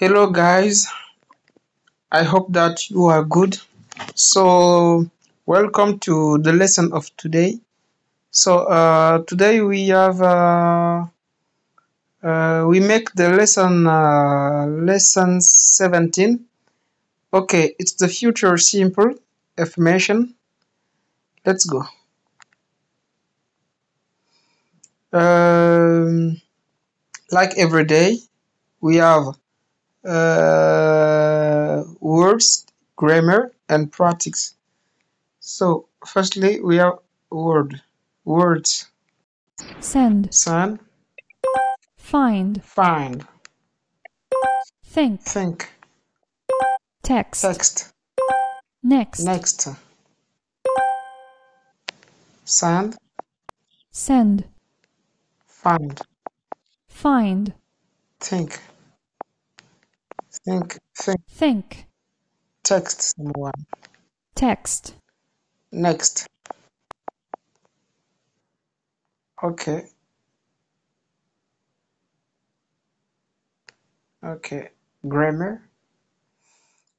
Hello guys, I hope that you are good. So welcome to the lesson of today. So uh, today we have uh, uh, we make the lesson uh, lesson 17. Okay, it's the future simple affirmation. Let's go. Um, like every day, we have uh, words, grammar, and practice. So, firstly, we have word, words, send, send, find, find, think, think, text, text, next, next, send, send, find, find, think, think, think, think, text, number one, text, next. Okay. Okay, grammar.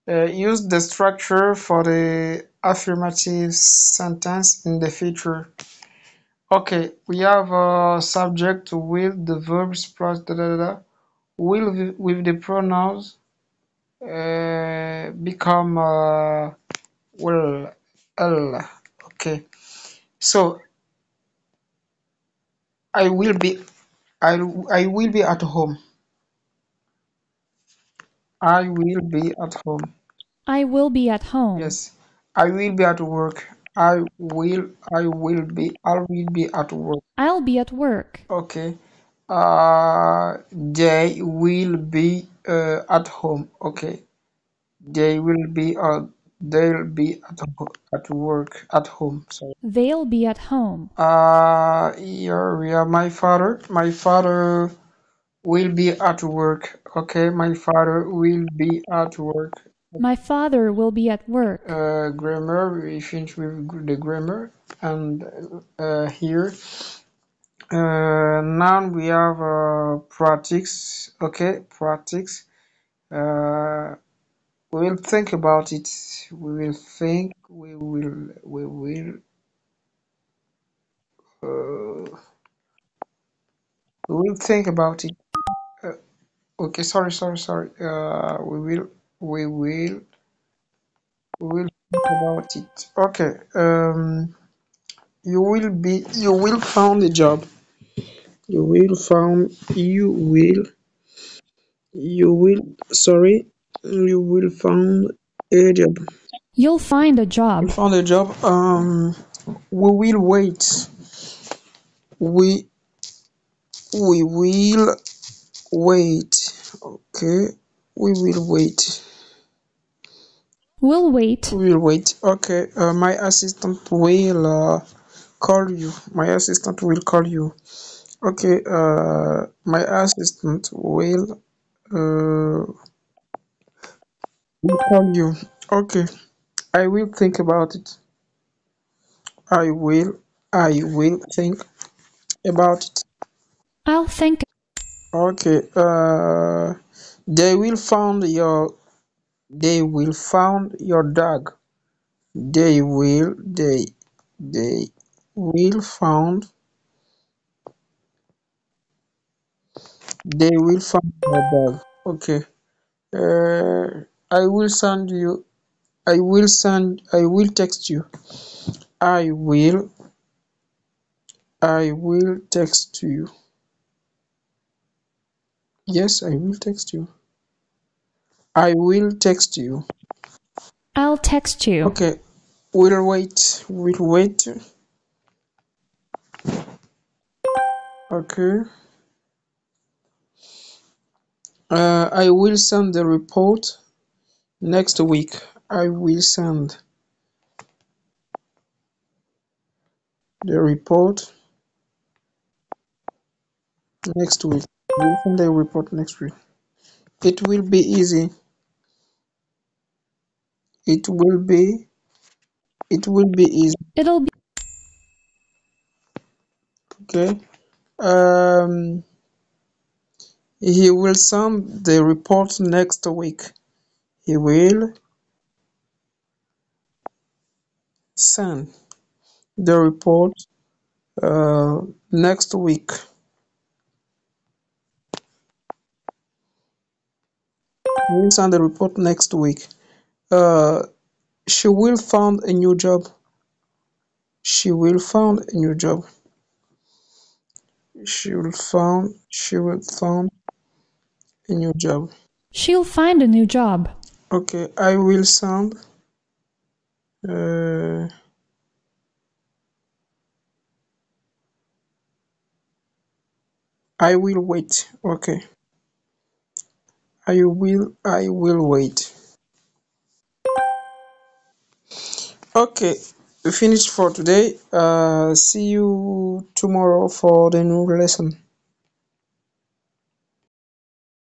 Uh, use the structure for the affirmative sentence in the future. Okay, we have a subject with the verbs plus da da da, da. will with, with the pronouns uh, become uh, will, l. Okay, so I will be, I, I will be at home. I will be at home. I will be at home. Yes, I will be at work. I will, I will be, I will be at work. I'll be at work. Okay. Uh, they will be at home. Okay. They will be uh, they'll be at ho- at work at home. Sorry. They'll be at home. Uh, here we have my father. My father will be at work. Okay, my father will be at work. My father will be at work. Uh, grammar. We finish with gr- the grammar, and uh, here. Uh, now we have uh, practice. Okay, practice. Uh, we will think about it. We will think. We will. We will. Uh, we will think about it. Uh, okay, sorry, sorry, sorry. Uh, we will. We will. We will think about it. Okay. Um, you will be. You will found a job. You will found. You will. You will. Sorry. You will found a job. You'll find a You job. found a job. Um, we will wait. We we will wait. Okay, we will wait. We'll wait. We will wait. Okay. Uh, my assistant will uh, call you. My assistant will call you. Okay. Uh, my assistant will uh will call you. Okay. I will think about it. I will. I will think about it. I'll think. Okay. Uh, they will found your. They will found your dog. They will. They. They will found. They will find your dog. Okay. Uh, I will send you. I will send. I will text you. I will. I will text you. Yes, I will text you. I will text you. I'll text you. Okay. We'll wait. We'll wait. Okay. Uh, I will send the report next week. I will send the report next week. I will send the report next week. It will be easy. It will be. It will be easy. It'll be. Okay. Um. He will send the report next week. He will send the report uh, next week. He will send the report next week. Uh, she will find a new job. She will find a new job. She will find. She will find a new job. She'll find a new job. Okay, I will send. Uh, I will wait. Okay, I will. I will wait. Okay, we finished for today. Uh, see you tomorrow for the new lesson.